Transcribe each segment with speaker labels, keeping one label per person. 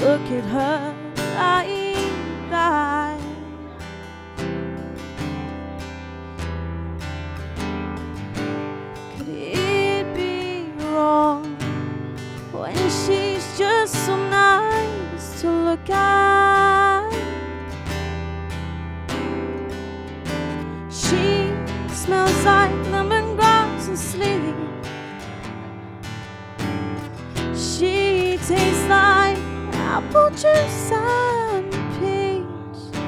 Speaker 1: look at her like that. Could it be wrong when she's just so nice to look at? She smells like apple juice and peach.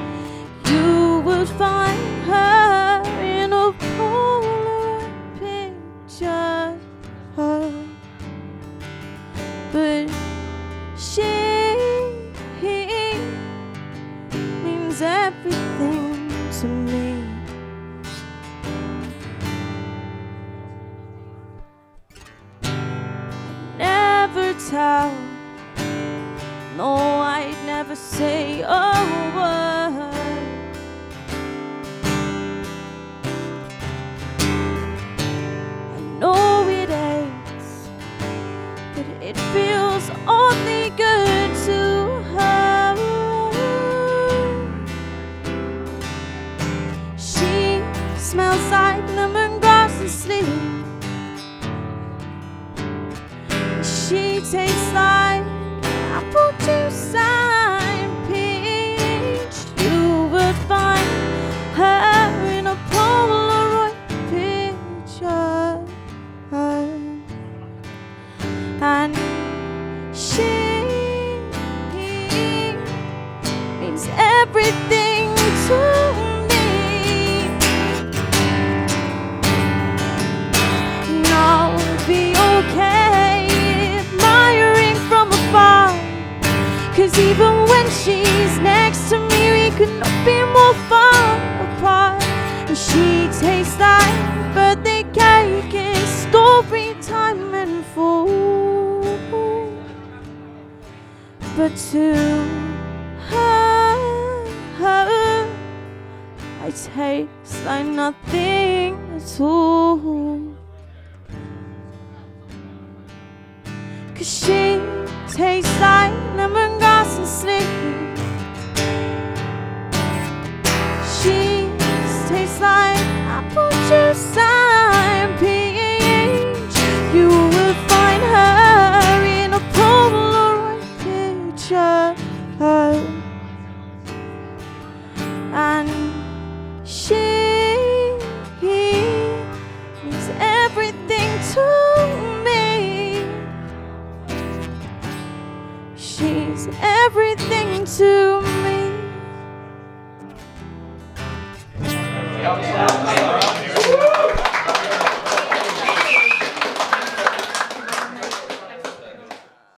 Speaker 1: You would find her in a Polaroid picture. But she means everything to me. never tell. No, I'd never say a word. I know it aches, but it feels only good to her. She smells like lemongrass and sleep. She tastes like and she means everything to me. Now it'll be okay admiring from afar. Cause even Her, her I taste like nothing at all. Everything to me. She's everything to